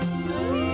Bye.